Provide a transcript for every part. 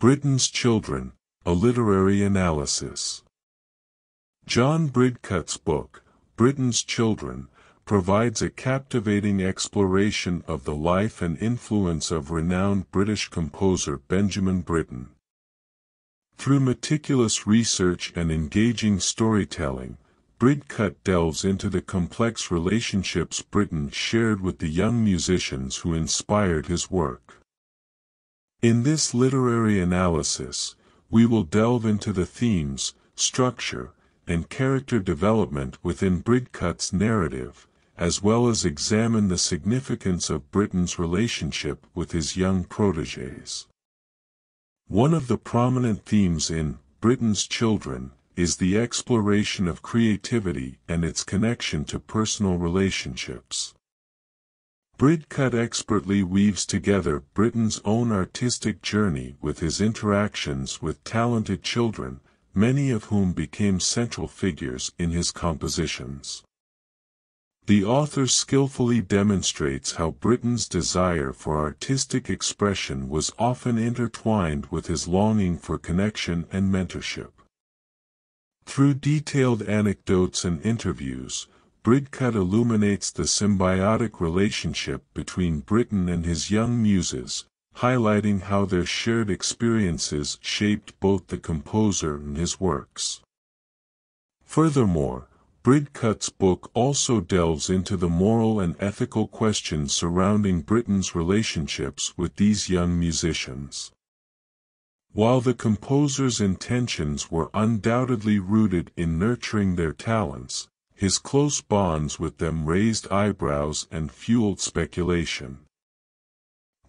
Britten's Children, A Literary Analysis John Bridcut's book, Britten's Children, provides a captivating exploration of the life and influence of renowned British composer Benjamin Britten. Through meticulous research and engaging storytelling, Bridcut delves into the complex relationships Britten shared with the young musicians who inspired his work. In this literary analysis, we will delve into the themes, structure, and character development within Bridcut's narrative, as well as examine the significance of Britten's relationship with his young protégés. One of the prominent themes in Britten's Children is the exploration of creativity and its connection to personal relationships. Bridcut expertly weaves together Britten's own artistic journey with his interactions with talented children, many of whom became central figures in his compositions. The author skillfully demonstrates how Britten's desire for artistic expression was often intertwined with his longing for connection and mentorship. Through detailed anecdotes and interviews, Bridcut illuminates the symbiotic relationship between Britten and his young muses, highlighting how their shared experiences shaped both the composer and his works. Furthermore, Bridcut's book also delves into the moral and ethical questions surrounding Britten's relationships with these young musicians. While the composer's intentions were undoubtedly rooted in nurturing their talents, his close bonds with them raised eyebrows and fueled speculation.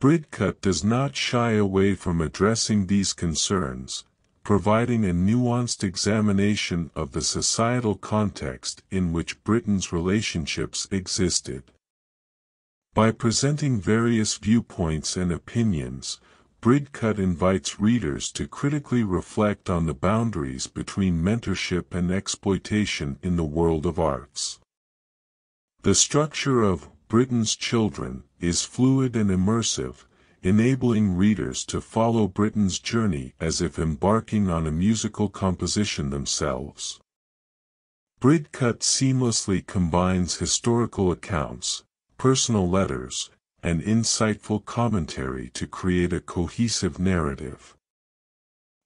Bridcut does not shy away from addressing these concerns, providing a nuanced examination of the societal context in which Britten's relationships existed. By presenting various viewpoints and opinions, Bridcut invites readers to critically reflect on the boundaries between mentorship and exploitation in the world of arts. The structure of Britten's Children is fluid and immersive, enabling readers to follow Britten's journey as if embarking on a musical composition themselves. Bridcut seamlessly combines historical accounts, personal letters, and insightful commentary to create a cohesive narrative.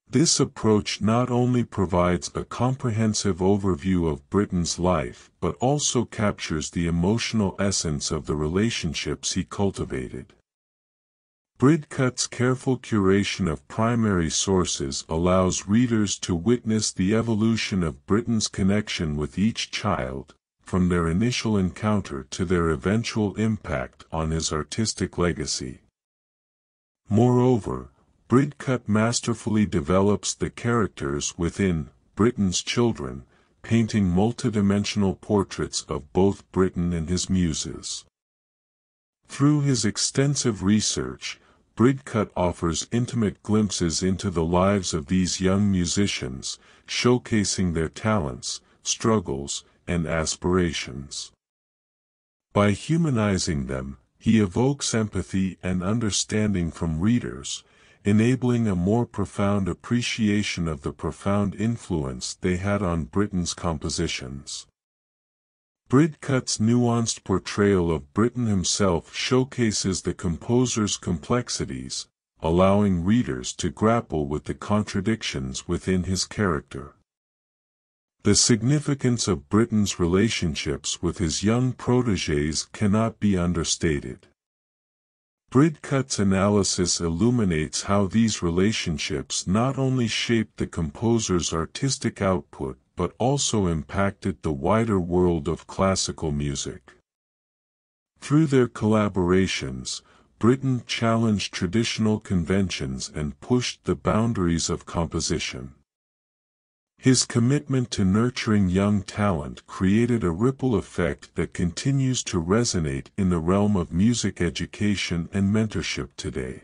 This approach not only provides a comprehensive overview of Britten's life but also captures the emotional essence of the relationships he cultivated. Bridcut's careful curation of primary sources allows readers to witness the evolution of Britten's connection with each child, from their initial encounter to their eventual impact on his artistic legacy. Moreover, Bridcut masterfully develops the characters within Britten's Children, painting multidimensional portraits of both Britten and his muses. Through his extensive research, Bridcut offers intimate glimpses into the lives of these young musicians, showcasing their talents, struggles, and aspirations. By humanizing them, he evokes empathy and understanding from readers, enabling a more profound appreciation of the profound influence they had on Britten's compositions. Bridcut's nuanced portrayal of Britten himself showcases the composer's complexities, allowing readers to grapple with the contradictions within his character. The significance of Britten's relationships with his young protégés cannot be understated. Bridcut's analysis illuminates how these relationships not only shaped the composer's artistic output but also impacted the wider world of classical music. Through their collaborations, Britten challenged traditional conventions and pushed the boundaries of composition. His commitment to nurturing young talent created a ripple effect that continues to resonate in the realm of music education and mentorship today.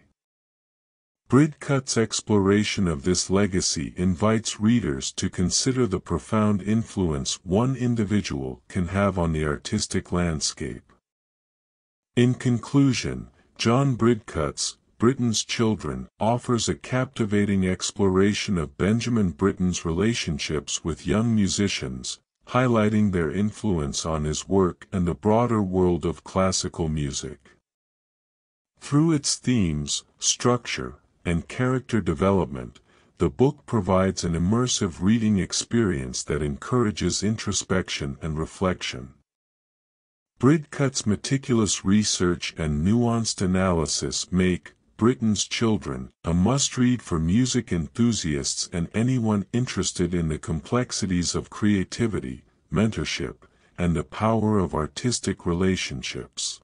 Bridcut's exploration of this legacy invites readers to consider the profound influence one individual can have on the artistic landscape. In conclusion, John Bridcut's Britten's Children offers a captivating exploration of Benjamin Britten's relationships with young musicians, highlighting their influence on his work and the broader world of classical music. Through its themes, structure, and character development, the book provides an immersive reading experience that encourages introspection and reflection. Bridcut's meticulous research and nuanced analysis make Britten's Children a must-read for music enthusiasts and anyone interested in the complexities of creativity, mentorship, and the power of artistic relationships.